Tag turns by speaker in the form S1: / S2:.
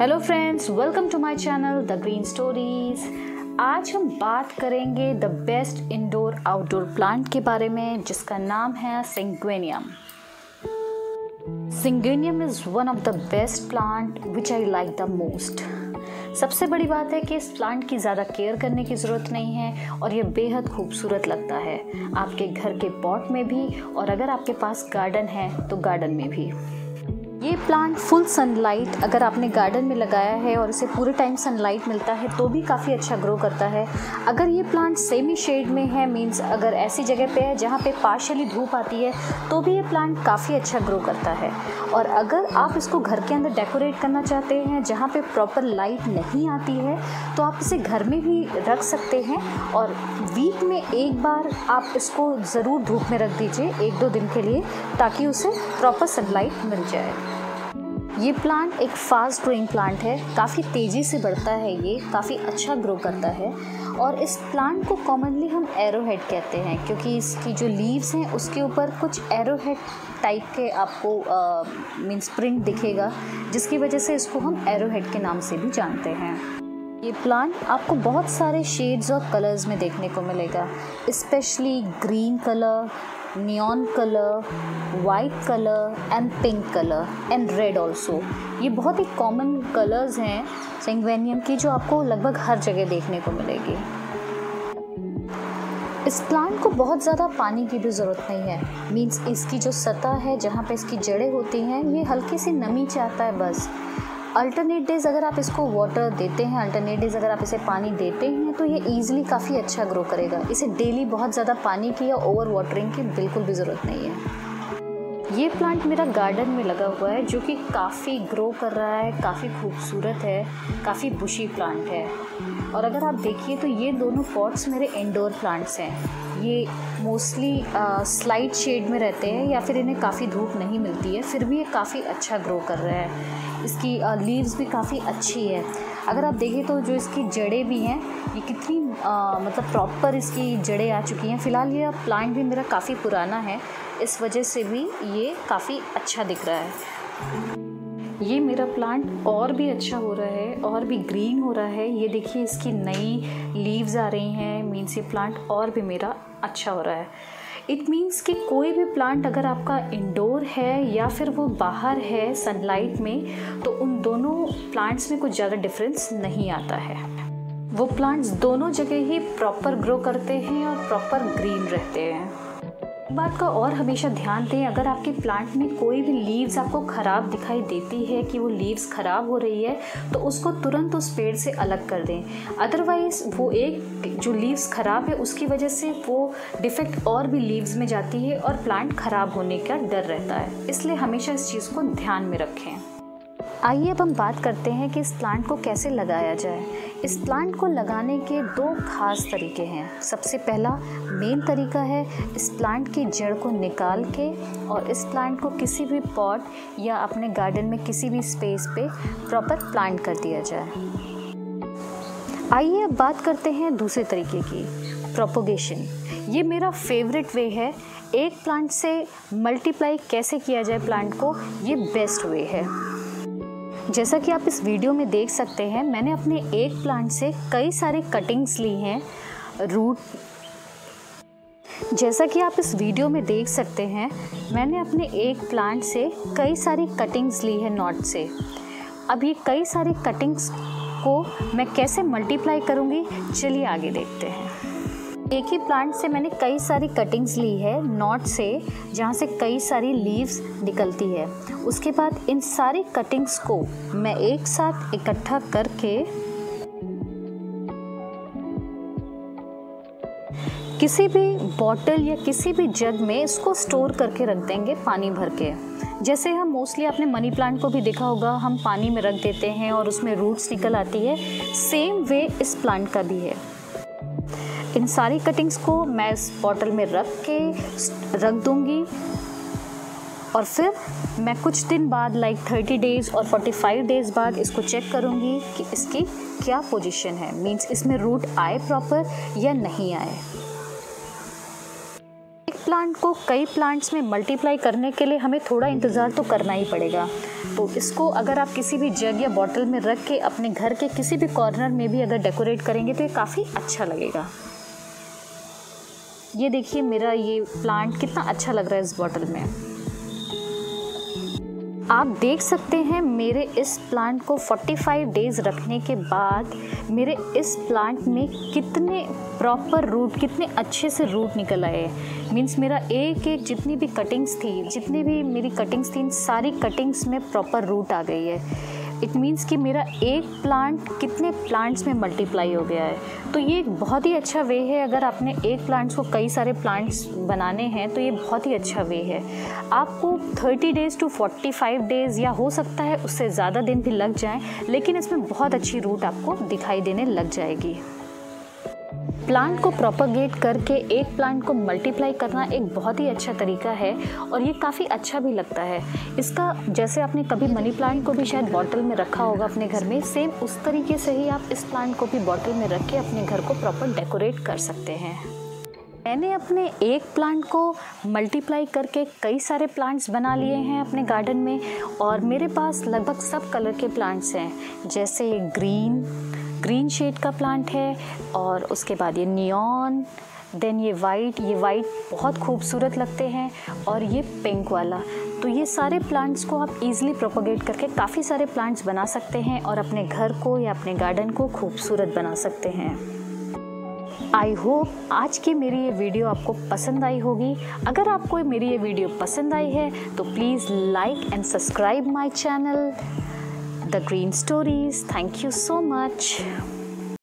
S1: Hello friends welcome to my channel the green stories आज हम बात करेंगे the best indoor outdoor plant के बारे में, जिसका नाम है syngonium syngonium is one of the best plant which I like the most सबसे बड़ी बात है कि इस प्लांट की ज़्यादा केयर करने की ज़रूरत नहीं है और यह बेहद खूबसूरत लगता है। आपके घर के पॉट में भी और अगर आपके पास गार्डन है तो गार्डन में भी। ये प्लांट फुल सनलाइट अगर आपने गार्डन में लगाया है और इसे पूरे टाइम सनलाइट मिलता है तो भी काफ़ी अच्छा ग्रो करता है। अगर ये प्लांट सेमी शेड में है मींस अगर ऐसी जगह पे है जहाँ पे पार्शली धूप आती है तो भी ये प्लांट काफ़ी अच्छा ग्रो करता है। और अगर आप इसको घर के अंदर डेकोरेट करना चाहते हैं, जहाँ पे प्रॉपर लाइट नहीं आती है तो आप इसे घर में भी रख सकते हैं और वीक में एक बार आप इसको ज़रूर धूप में रख दीजिए, एक दो दिन के लिए, ताकि उसे प्रॉपर सनलाइट मिल जाए। ये प्लांट एक फास्ट ग्रोइंग प्लांट है। काफ़ी तेज़ी से बढ़ता है ये, काफ़ी अच्छा ग्रो करता है। और इस प्लांट को कॉमनली हम एरोहेड कहते हैं, क्योंकि इसकी जो लीव्स हैं, उसके ऊपर कुछ एरोहेड टाइप के आपको मीन्स प्रिंट दिखेगा, जिसकी वजह से इसको हम एरोहेड के नाम से भी जानते हैं। ये प्लांट आपको बहुत सारे शेड्स और कलर्स में देखने को मिलेगा। Specially green colour neon colour white colour and pink colour and red also ये बहुत ही कॉमन कलर्स हैं सेंगवेनियम की जो आपको लगभग हर जगह देखने को मिलेगी। इस प्लांट को बहुत ज़्यादा पानी की भी ज़रूरत नहीं है। मीन्स इसकी जो सतह है, जहाँ पे इसकी जड़ें होती हैं, ये हल्की सी नमी चाहता है बस। अल्टरनेट डेज़ अगर आप इसको वाटर देते हैं अल्टरनेट डेज़ अगर आप इसे पानी देते हैं तो ये ईजिली काफ़ी अच्छा ग्रो करेगा। इसे डेली बहुत ज़्यादा पानी की या ओवर वाटरिंग की बिल्कुल भी ज़रूरत नहीं है। ये प्लांट मेरा गार्डन में लगा हुआ है, जो कि काफ़ी ग्रो कर रहा है, काफ़ी खूबसूरत है, काफ़ी बुशी प्लांट है। और अगर आप देखिए तो ये दोनों पॉट्स मेरे इंडोर प्लांट्स हैं। ये मोस्टली स्लाइट शेड में रहते हैं या फिर इन्हें काफ़ी धूप नहीं मिलती है, फिर भी ये काफ़ी अच्छा ग्रो कर रहा है। इसकी लीव्स भी काफ़ी अच्छी है। अगर आप देखें तो जो इसकी जड़ें भी हैं ये कितनी आ, मतलब प्रॉपर इसकी जड़ें आ चुकी हैं। फ़िलहाल ये प्लांट भी मेरा काफ़ी पुराना है इस वजह से भी ये काफ़ी अच्छा दिख रहा है। ये मेरा प्लांट और भी अच्छा हो रहा है और भी ग्रीन हो रहा है। ये देखिए इसकी नई लीव्स आ रही हैं मीन्स ये प्लांट और भी मेरा अच्छा हो रहा है। इट मीन्स कि कोई भी प्लांट अगर आपका इंडोर है या फिर वो बाहर है सनलाइट में तो उन दोनों प्लांट्स में कुछ ज़्यादा डिफरेंस नहीं आता है। वो प्लांट्स दोनों जगह ही प्रॉपर ग्रो करते हैं और प्रॉपर ग्रीन रहते हैं। बात का और हमेशा ध्यान दें, अगर आपके प्लांट में कोई भी लीव्स आपको ख़राब दिखाई देती है कि वो लीव्स ख़राब हो रही है तो उसको तुरंत उस पेड़ से अलग कर दें। अदरवाइज़ वो एक, जो लीव्स ख़राब है, उसकी वजह से वो डिफेक्ट और भी लीव्स में जाती है और प्लांट ख़राब होने का डर रहता है। इसलिए हमेशा इस चीज़ को ध्यान में रखें। आइए अब हम बात करते हैं कि इस प्लांट को कैसे लगाया जाए। इस प्लांट को लगाने के दो खास तरीके हैं। सबसे पहला मेन तरीका है, इस प्लांट की जड़ को निकाल के और इस प्लांट को किसी भी पॉट या अपने गार्डन में किसी भी स्पेस पे प्रॉपर प्लांट कर दिया जाए। आइए अब बात करते हैं दूसरे तरीके की प्रोपोगेशन ये मेरा फेवरेट वे है। एक प्लांट से मल्टीप्लाई कैसे किया जाए प्लांट को, ये बेस्ट वे है। जैसा कि आप इस वीडियो में देख सकते हैं, मैंने अपने एक प्लांट से कई सारे कटिंग्स ली हैं रूट जैसा कि आप इस वीडियो में देख सकते हैं, मैंने अपने एक प्लांट से कई सारी कटिंग्स ली है नॉट से। अब ये कई सारी कटिंग्स को मैं कैसे मल्टीप्लाई करूँगी, चलिए आगे देखते हैं। एक ही प्लांट से मैंने कई सारी कटिंग्स ली है नॉट से, जहाँ से कई सारी लीव्स निकलती है। उसके बाद इन सारी कटिंग्स को मैं एक साथ इकट्ठा करके किसी भी बॉटल या किसी भी जग में इसको स्टोर करके रख देंगे पानी भर के। जैसे हम मोस्टली आपने मनी प्लांट को भी देखा होगा, हम पानी में रख देते हैं और उसमें रूट्स निकल आती है सेम वे इस प्लांट का भी है। इन सारी कटिंग्स को मैं इस बॉटल में रख के रख दूँगी। और फिर मैं कुछ दिन बाद लाइक थर्टी डेज़ और फोर्टी फाइव डेज़ बाद इसको चेक करूँगी कि इसकी क्या पोजीशन है। मींस इसमें रूट आए प्रॉपर या नहीं आए। एक प्लांट को कई प्लांट्स में मल्टीप्लाई करने के लिए हमें थोड़ा इंतज़ार तो करना ही पड़ेगा। तो इसको अगर आप किसी भी जग या बॉटल में रख के अपने घर के किसी भी कॉर्नर में भी अगर डेकोरेट करेंगे तो ये काफ़ी अच्छा लगेगा। ये देखिए मेरा ये प्लांट कितना अच्छा लग रहा है इस बॉटल में। आप देख सकते हैं मेरे इस प्लांट को 45 डेज़ रखने के बाद मेरे इस प्लांट में कितने प्रॉपर रूट कितने अच्छे से रूट निकल आए। मीन्स मेरा एक एक जितनी भी कटिंग्स थी, जितनी भी मेरी कटिंग्स थी सारी कटिंग्स में प्रॉपर रूट आ गई है। इट मीन्स कि मेरा एक प्लांट कितने प्लांट्स में मल्टीप्लाई हो गया है। तो ये एक बहुत ही अच्छा वे है। अगर आपने एक प्लांट्स को कई सारे प्लांट्स बनाने हैं तो ये बहुत ही अच्छा वे है। आपको 30 डेज़ टू 45 डेज़ या हो सकता है उससे ज़्यादा दिन भी लग जाएँ, लेकिन इसमें बहुत अच्छी रूट आपको दिखाई देने लग जाएगी। प्लांट को प्रोपोगेट करके एक प्लांट को मल्टीप्लाई करना एक बहुत ही अच्छा तरीका है और ये काफ़ी अच्छा भी लगता है। इसका जैसे आपने कभी मनी प्लांट को भी शायद बॉटल में रखा होगा अपने घर में, सेम उस तरीके से ही आप इस प्लांट को भी बॉटल में रख के अपने घर को प्रॉपर डेकोरेट कर सकते हैं। मैंने अपने एक प्लांट को मल्टीप्लाई करके कई सारे प्लांट्स बना लिए हैं अपने गार्डन में और मेरे पास लगभग सब कलर के प्लांट्स हैं, जैसे ग्रीन ग्रीन शेड का प्लांट है और उसके बाद ये नियॉन देन ये वाइट ये वाइट बहुत खूबसूरत लगते हैं और ये पिंक वाला। तो ये सारे प्लांट्स को आप इजीली प्रोपोगेट करके काफ़ी सारे प्लांट्स बना सकते हैं और अपने घर को या अपने गार्डन को खूबसूरत बना सकते हैं। आई होप आज की मेरी ये वीडियो आपको पसंद आई होगी। अगर आपको मेरी ये वीडियो पसंद आई है तो please like and subscribe my channel The Green Stories. Thank you so much.